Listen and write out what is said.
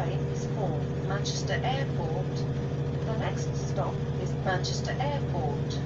train is for Manchester Airport. The next stop is Manchester Airport.